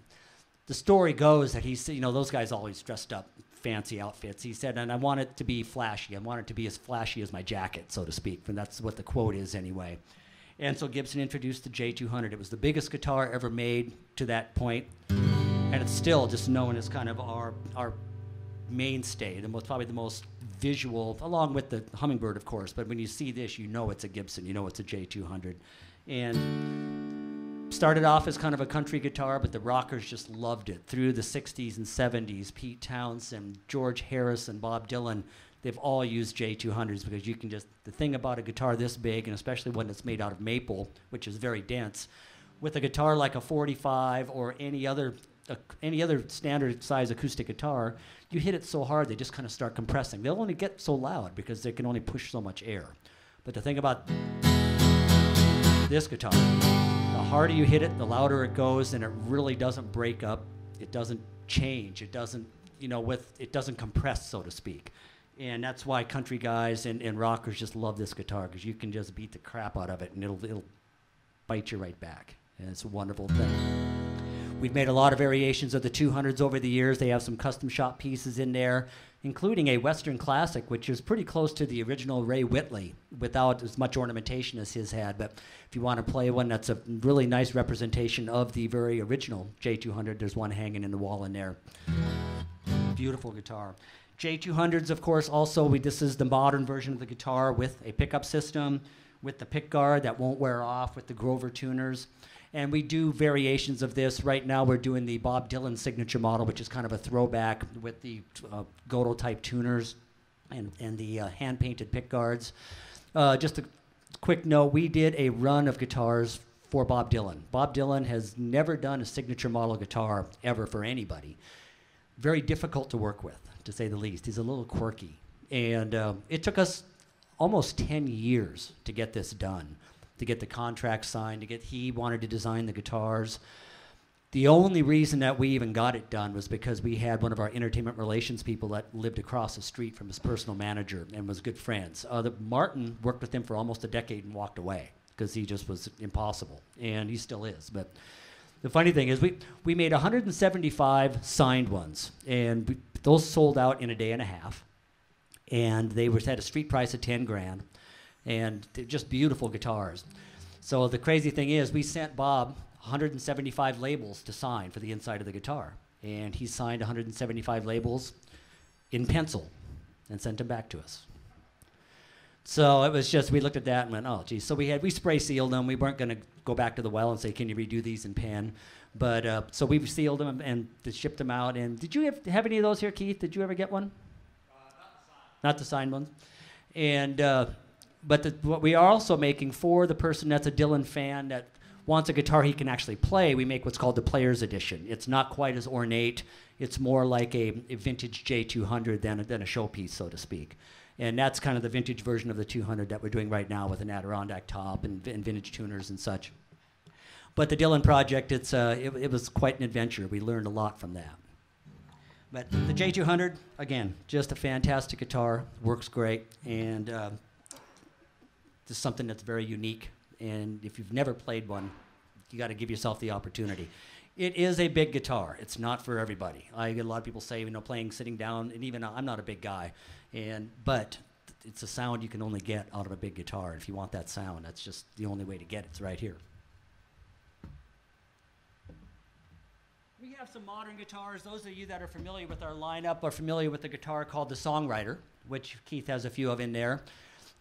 Speaker 2: the story goes that he's, you know, those guys always dressed up fancy outfits. He said, and I want it to be flashy. I want it to be as flashy as my jacket, so to speak. And that's what the quote is anyway. And so Gibson introduced the J200. It was the biggest guitar ever made to that point, and it's still just known as kind of our our mainstay, the most probably the most visual, along with the Hummingbird, of course. But when you see this, you know it's a Gibson. You know it's a J200, and started off as kind of a country guitar, but the rockers just loved it. Through the 60s and 70s, Pete Townshend, George Harrison, Bob Dylan, they've all used J200s because you can just, the thing about a guitar this big, and especially when it's made out of maple, which is very dense, with a guitar like a 45 or any other any other standard size acoustic guitar, you hit it so hard they just kind of start compressing. They'll only get so loud because they can only push so much air. But the thing about this guitar, harder you hit it, the louder it goes, and it really doesn't break up. It doesn't change. It doesn't, you know, with it doesn't compress, so to speak. And that's why country guys and, and rockers just love this guitar because you can just beat the crap out of it and it'll it'll bite you right back. And it's a wonderful thing. We've made a lot of variations of the 200s over the years. They have some custom shop pieces in there, including a Western Classic, which is pretty close to the original Ray Whitley, without as much ornamentation as his had. But if you want to play one that's a really nice representation of the very original J200, there's one hanging in the wall in there. Beautiful guitar. J200s, of course, also, we, this is the modern version of the guitar with a pickup system, with the pick guard that won't wear off, with the Grover tuners. And we do variations of this. Right now, we're doing the Bob Dylan signature model, which is kind of a throwback with the uh, Godel type tuners and, and the uh, hand painted pick guards. Uh, just a quick note we did a run of guitars for Bob Dylan. Bob Dylan has never done a signature model guitar ever for anybody. Very difficult to work with, to say the least. He's a little quirky. And um, it took us almost 10 years to get this done to get the contract signed, to get he wanted to design the guitars. The only reason that we even got it done was because we had one of our entertainment relations people that lived across the street from his personal manager and was good friends. Uh, the, Martin worked with him for almost a decade and walked away because he just was impossible, and he still is. But the funny thing is, we, we made 175 signed ones, and we, those sold out in a day and a half. And they were at a street price of 10 grand and they're just beautiful guitars. So the crazy thing is, we sent Bob 175 labels to sign for the inside of the guitar, and he signed 175 labels in pencil and sent them back to us. So it was just we looked at that and went, oh, geez. So we had we spray sealed them. We weren't going to go back to the well and say, can you redo these in pen? But uh, so we sealed them and, and shipped them out. And did you have, have any of those here, Keith? Did you ever get one? Uh, not the signed ones. And uh, but the, what we are also making for the person that's a Dylan fan that wants a guitar he can actually play, we make what's called the Player's Edition. It's not quite as ornate. It's more like a, a vintage J200 than a, than a showpiece, so to speak. And that's kind of the vintage version of the 200 that we're doing right now with an Adirondack top and, and vintage tuners and such. But the Dylan project, it's, uh, it, it was quite an adventure. We learned a lot from that. But the J200, again, just a fantastic guitar, works great, and uh, is something that's very unique. And if you've never played one, you got to give yourself the opportunity. It is a big guitar. It's not for everybody. I get a lot of people say, you know, playing sitting down, and even I'm not a big guy, and but it's a sound you can only get out of a big guitar. If you want that sound, that's just the only way to get it. It's right here. We have some modern guitars. Those of you that are familiar with our lineup are familiar with the guitar called the Songwriter, which Keith has a few of in there.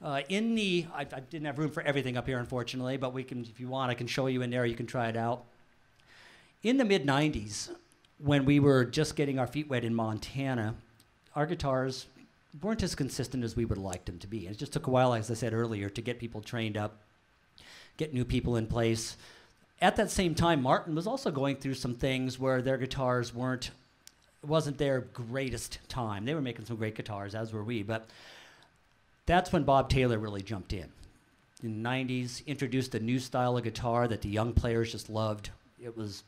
Speaker 2: Uh, in the, I, I didn't have room for everything up here, unfortunately, but we can, if you want, I can show you in there. You can try it out. In the mid 90s, when we were just getting our feet wet in Montana, our guitars weren't as consistent as we would liked them to be. And it just took a while, as I said earlier, to get people trained up, get new people in place. At that same time, Martin was also going through some things where their guitars weren't wasn't their greatest time. They were making some great guitars, as were we, but that's when Bob Taylor really jumped in. In the 90s, introduced a new style of guitar that the young players just loved. It was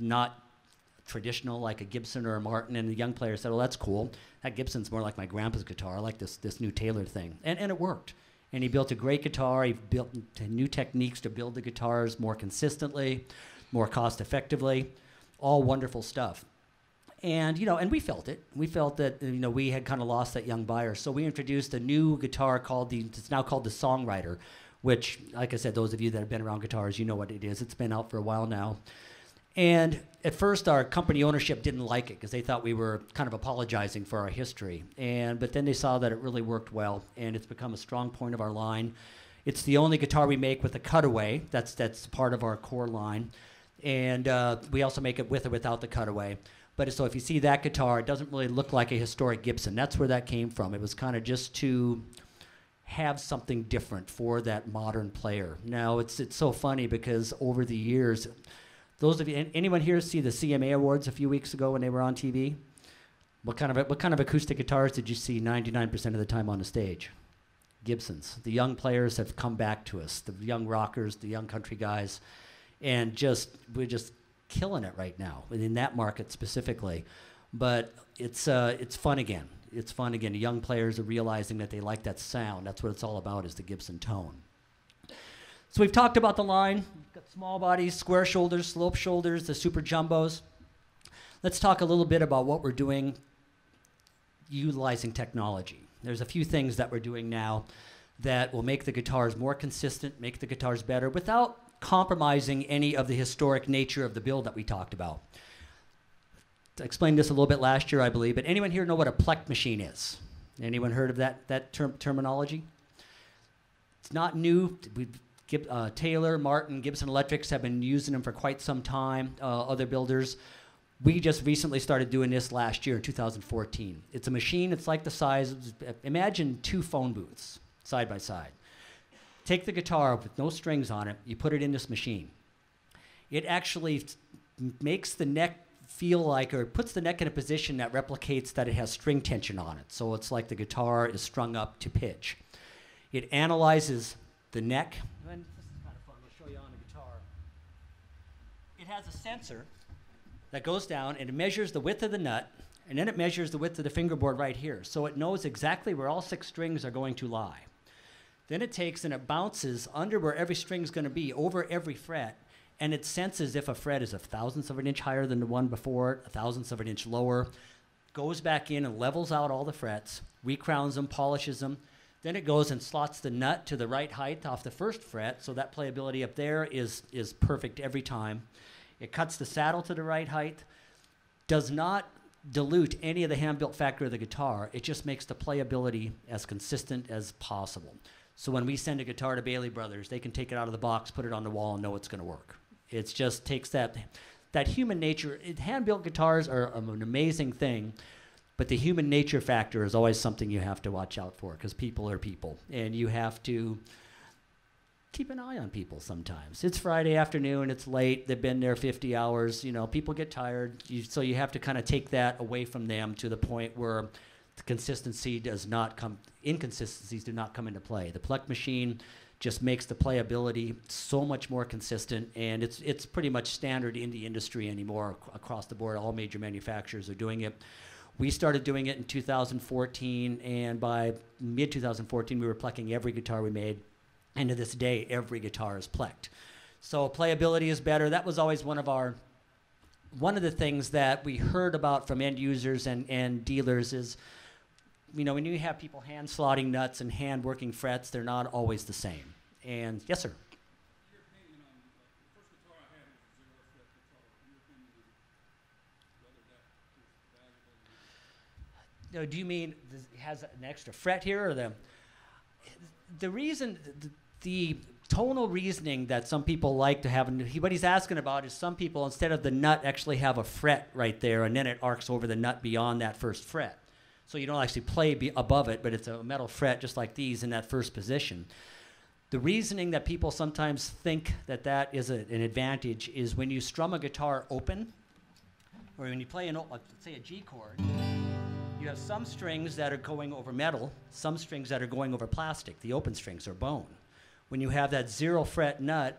Speaker 2: not traditional like a Gibson or a Martin, and the young players said, "Well, that's cool. That Gibson's more like my grandpa's guitar. I like this this new Taylor thing," and and it worked. And he built a great guitar. He built new techniques to build the guitars more consistently, more cost effectively. All wonderful stuff. And you know, and we felt it. We felt that you know we had kind of lost that young buyer. So we introduced a new guitar called the. It's now called the Songwriter, which, like I said, those of you that have been around guitars, you know what it is. It's been out for a while now. And at first, our company ownership didn't like it because they thought we were kind of apologizing for our history. And but then they saw that it really worked well, and it's become a strong point of our line. It's the only guitar we make with a cutaway. That's that's part of our core line, and uh, we also make it with or without the cutaway. But so if you see that guitar, it doesn't really look like a historic Gibson. That's where that came from. It was kind of just to have something different for that modern player. Now it's it's so funny because over the years those of you, anyone here see the CMA Awards a few weeks ago when they were on TV? What kind of what kind of acoustic guitars did you see 99% of the time on the stage? Gibsons. The young players have come back to us. The young rockers, the young country guys, and just we're just killing it right now in that market specifically. But it's uh, it's fun again. It's fun again. Young players are realizing that they like that sound. That's what it's all about. Is the Gibson tone. So we've talked about the line. We've got small bodies, square shoulders, slope shoulders, the super jumbos. Let's talk a little bit about what we're doing utilizing technology. There's a few things that we're doing now that will make the guitars more consistent, make the guitars better without compromising any of the historic nature of the build that we talked about. I explained this a little bit last year, I believe, but anyone here know what a Plek machine is? Anyone heard of that, that term, terminology? It's not new. We've uh, Taylor, Martin, Gibson Electrics have been using them for quite some time. Uh, other builders. We just recently started doing this last year in 2014. It's a machine. It's like the size. Of, imagine two phone booths side by side. Take the guitar with no strings on it. You put it in this machine. It actually makes the neck feel like, or puts the neck in a position that replicates that it has string tension on it. So it's like the guitar is strung up to pitch. It analyzes the neck. And this is kind of fun. We'll show you on a guitar. It has a sensor that goes down and it measures the width of the nut, and then it measures the width of the fingerboard right here. So it knows exactly where all six strings are going to lie. Then it takes and it bounces under where every string is going to be over every fret, and it senses if a fret is a thousandth of an inch higher than the one before it, a thousandth of an inch lower, goes back in and levels out all the frets, recrowns them, polishes them. Then it goes and slots the nut to the right height off the first fret, so that playability up there is, is perfect every time. It cuts the saddle to the right height, does not dilute any of the hand built factor of the guitar. It just makes the playability as consistent as possible. So when we send a guitar to Bailey Brothers, they can take it out of the box, put it on the wall, and know it's going to work. It just takes that that human nature. It, hand built guitars are um, an amazing thing, but the human nature factor is always something you have to watch out for because people are people, and you have to keep an eye on people sometimes. It's Friday afternoon, it's late, they've been there 50 hours, you know, people get tired, you, so you have to kind of take that away from them to the point where consistency does not come, inconsistencies do not come into play. The Plek machine just makes the playability so much more consistent, and it's, it's pretty much standard in the industry anymore ac- across the board. All major manufacturers are doing it. We started doing it in 2014, and by mid 2014, we were pleking every guitar we made. And to this day, every guitar is pleked. So playability is better. That was always one of our one of the things that we heard about from end users and, and dealers is you know when you have people hand slotting nuts and hand working frets they're not always the same and yes sir
Speaker 4: uh?
Speaker 2: No, do you mean has an extra fret here or the? the reason, the, the tonal reasoning that some people like to have, and he, what he's asking about is some people, instead of the nut, actually have a fret right there, and then it arcs over the nut beyond that first fret. So you don't actually play above it, but it's a metal fret just like these in that first position. The reasoning that people sometimes think that that is a, an advantage is when you strum a guitar open, or when you play an, like, say a G chord, you have some strings that are going over metal, some strings that are going over plastic, the open strings or bone. When you have that zero fret nut,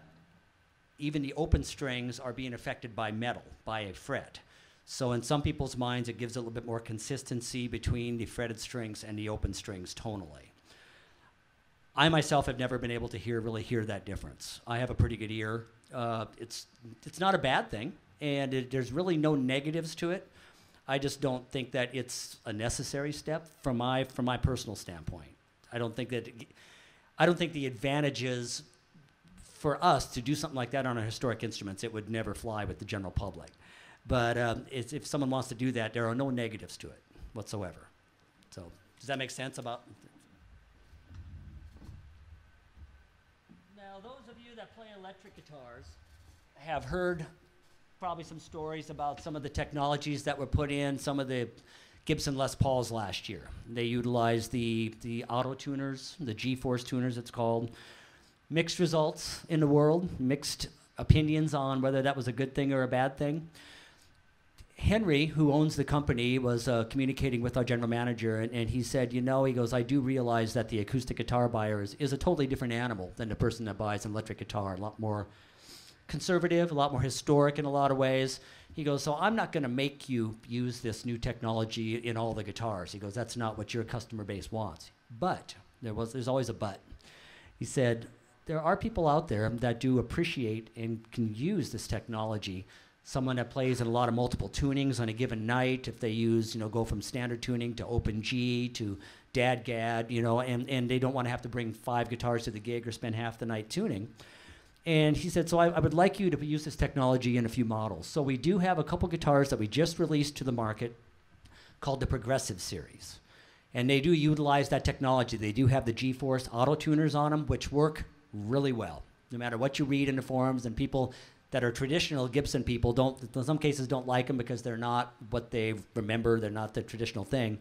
Speaker 2: even the open strings are being affected by metal, by a fret. So in some people's minds, it gives a little bit more consistency between the fretted strings and the open strings tonally. I myself have never been able to hear really hear that difference. I have a pretty good ear. Uh, it's it's not a bad thing, and it, there's really no negatives to it. I just don't think that it's a necessary step from my from my personal standpoint. I don't think that I don't think the advantages for us to do something like that on our historic instruments it would never fly with the general public. But um, if someone wants to do that, there are no negatives to it whatsoever. So does that make sense about? Now, those of you that play electric guitars have heard probably some stories about some of the technologies that were put in some of the Gibson Les Pauls last year. They utilized the, the auto tuners, the G Force tuners, it's called. Mixed results in the world, mixed opinions on whether that was a good thing or a bad thing. Henry, who owns the company, was uh, communicating with our general manager, and, and he said, You know, he goes, I do realize that the acoustic guitar buyer is, is a totally different animal than the person that buys an electric guitar, a lot more conservative, a lot more historic in a lot of ways. He goes, So I'm not going to make you use this new technology in all the guitars. He goes, That's not what your customer base wants. But, there was, there's always a but. He said, There are people out there that do appreciate and can use this technology someone that plays in a lot of multiple tunings on a given night if they use you know go from standard tuning to open g to DADGAD you know and, and they don't want to have to bring five guitars to the gig or spend half the night tuning. And he said so I, I would like you to use this technology in a few models. So we do have a couple guitars that we just released to the market called the progressive series. And they do utilize that technology. They do have the g-force auto tuners on them which work really well. No matter what you read in the forums and people that are traditional Gibson people don't, in some cases, don't like them because they're not what they remember. They're not the traditional thing,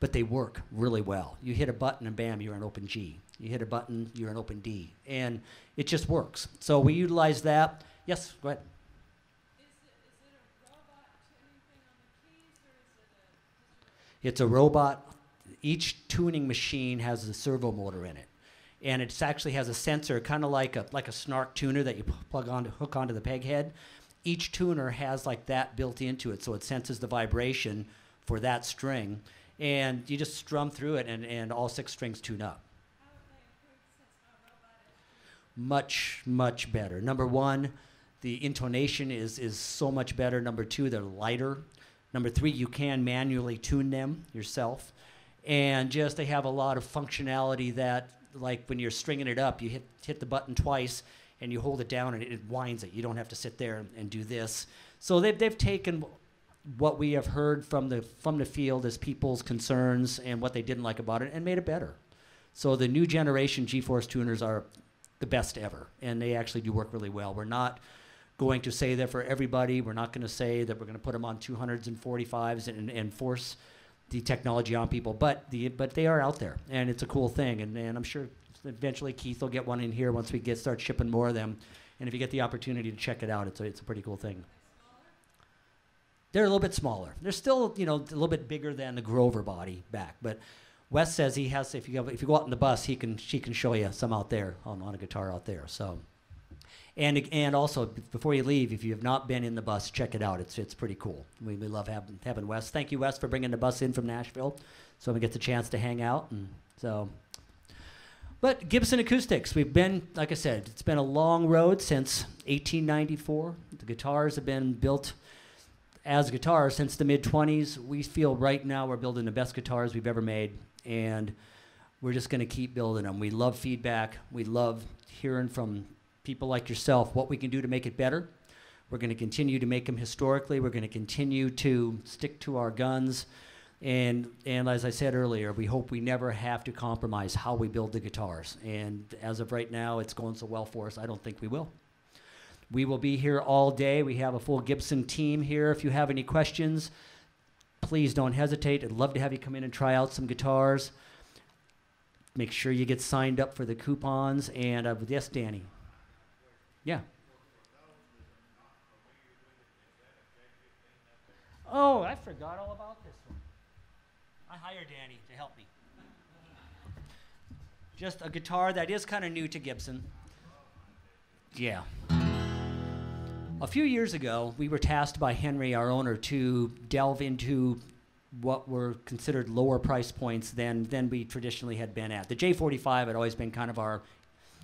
Speaker 2: but they work really well. You hit a button and bam, you're an open G. You hit a button, you're an open D, and it just works. So we utilize that. Yes, go ahead.
Speaker 3: Is it, is it a robot tuning thing on the keys, or is it a?
Speaker 2: It's a robot. Each tuning machine has a servo motor in it, and it actually has a sensor, kind of like a like a snark tuner that you plug on to hook onto the peg head. Each tuner has like that built into it, so it senses the vibration for that string, and you just strum through it, and, and all six strings tune up. Much much better. Number one, the intonation is is so much better. Number two, they're lighter. Number three, you can manually tune them yourself, and just they have a lot of functionality that, like when you're stringing it up, you hit hit the button twice and you hold it down and it, it winds it. You don't have to sit there and, and do this. So they've they've taken what we have heard from the from the field as people's concerns and what they didn't like about it and made it better. So the new generation G-Force tuners are the best ever, and they actually do work really well. We're not going to say that for everybody. We're not going to say that we're going to put them on 200s and 45s and, and force the technology on people, but the but they are out there, and it's a cool thing. And, and I'm sure eventually Keith will get one in here once we get start shipping more of them. And if you get the opportunity to check it out, it's a, it's a pretty cool thing. They're a little bit smaller. They're still, you know, a little bit bigger than the Grover body back. But Wes says he has. If you go, if you go out in the bus, he can she can show you some out there on, on a guitar out there. So, and and also before you leave, if you have not been in the bus, check it out. It's it's pretty cool. We, we love having having Wes. Thank you, Wes, for bringing the bus in from Nashville, so we get the chance to hang out. And so, but Gibson Acoustics, we've been, like I said, it's been a long road since 1894. The guitars have been built as guitars since the mid 20s. We feel right now we're building the best guitars we've ever made, and we're just going to keep building them. We love feedback. We love hearing from people like yourself what we can do to make it better. We're going to continue to make them historically. We're going to continue to stick to our guns. And, and as I said earlier, we hope we never have to compromise how we build the guitars. And as of right now, it's going so well for us, I don't think we will. We will be here all day. We have a full Gibson team here. If you have any questions, please don't hesitate. I'd love to have you come in and try out some guitars. Make sure you get signed up for the coupons. And uh, yes, Danny. Yeah. Oh, I forgot all about this one. I hired Danny to help me. Just a guitar that is kind of new to Gibson. Yeah. A few years ago, we were tasked by Henry, our owner, to delve into what were considered lower price points than, than we traditionally had been at. The J45 had always been kind of our,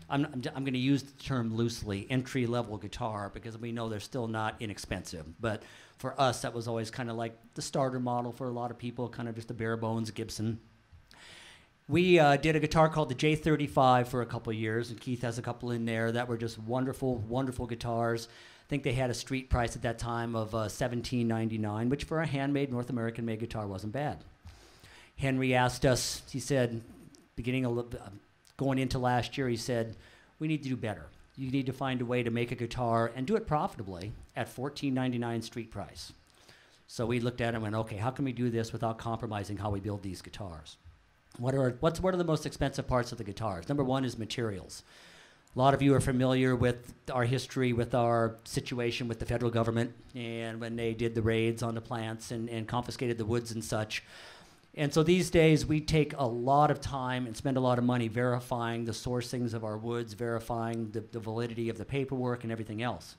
Speaker 2: I'm, I'm, I'm going to use the term loosely, entry level guitar because we know they're still not inexpensive. But for us, that was always kind of like the starter model for a lot of people, kind of just a bare bones Gibson. We uh, did a guitar called the J35 for a couple years, and Keith has a couple in there that were just wonderful, wonderful guitars. I think they had a street price at that time of uh, $17.99, which for a handmade North American made guitar wasn't bad. Henry asked us, he said, beginning a little, uh, going into last year, he said, we need to do better. You need to find a way to make a guitar and do it profitably at $14.99 street price. So we looked at it and went, okay, how can we do this without compromising how we build these guitars? What are, what's, what are the most expensive parts of the guitars? Number one is materials. A lot of you are familiar with our history, with our situation with the federal government, and when they did the raids on the plants and, and confiscated the woods and such. And so these days, we take a lot of time and spend a lot of money verifying the sourcings of our woods, verifying the, the validity of the paperwork and everything else.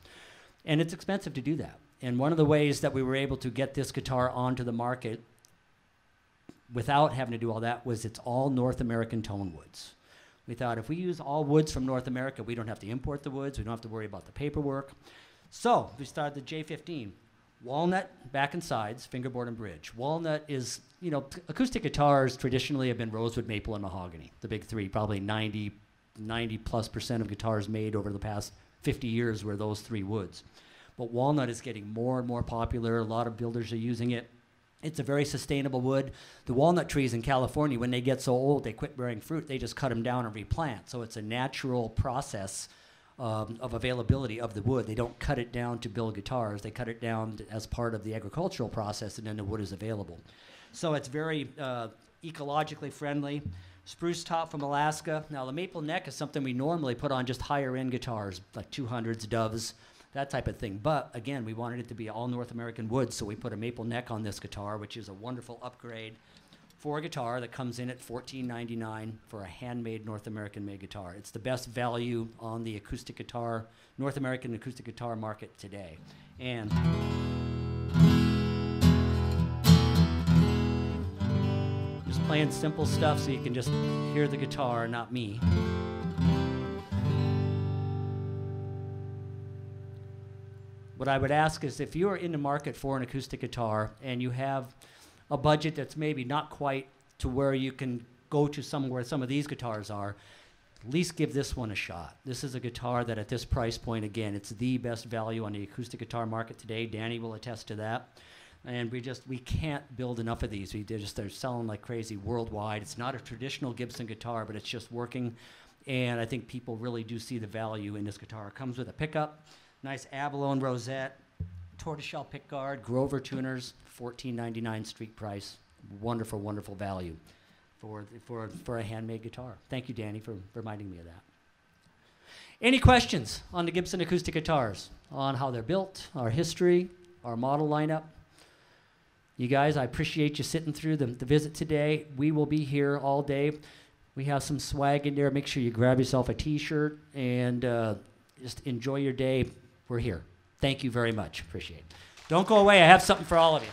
Speaker 2: And it's expensive to do that. And one of the ways that we were able to get this guitar onto the market without having to do all that was it's all North American tone woods. We thought if we use all woods from North America, we don't have to import the woods, we don't have to worry about the paperwork. So we started the J15. Walnut, back and sides, fingerboard and bridge. Walnut is, you know, acoustic guitars traditionally have been rosewood, maple, and mahogany, the big three. Probably 90, 90 plus percent of guitars made over the past 50 years were those three woods. But walnut is getting more and more popular. A lot of builders are using it. It's a very sustainable wood. The walnut trees in California, when they get so old, they quit bearing fruit. They just cut them down and replant. So it's a natural process um, of availability of the wood. They don't cut it down to build guitars. They cut it down t- as part of the agricultural process, and then the wood is available. So it's very uh, ecologically friendly. Spruce top from Alaska. Now the maple neck is something we normally put on just higher end guitars, like 200s, Doves, that type of thing. But again, we wanted it to be all North American wood, so we put a maple neck on this guitar, which is a wonderful upgrade for a guitar that comes in at $14.99 for a handmade North American made guitar. It's the best value on the acoustic guitar, North American acoustic guitar market today. And just playing simple stuff so you can just hear the guitar, not me. What I would ask is if you are in the market for an acoustic guitar and you have a budget that's maybe not quite to where you can go to somewhere some of these guitars are, at least give this one a shot. This is a guitar that at this price point, again, it's the best value on the acoustic guitar market today. Danny will attest to that. And we just we can't build enough of these. We just they're selling like crazy worldwide. It's not a traditional Gibson guitar, but it's just working. And I think people really do see the value in this guitar. It comes with a pickup, nice abalone rosette, tortoiseshell pickguard, Grover tuners, fourteen ninety nine street price. Wonderful, wonderful value for for for a handmade guitar. Thank you, Danny, for reminding me of that. Any questions on the Gibson acoustic guitars? On how they're built, our history, our model lineup? You guys, I appreciate you sitting through the, the visit today. We will be here all day. We have some swag in there. Make sure you grab yourself a T-shirt and uh, just enjoy your day. We're here. Thank you very much. Appreciate it. Don't go away. I have something for all of you.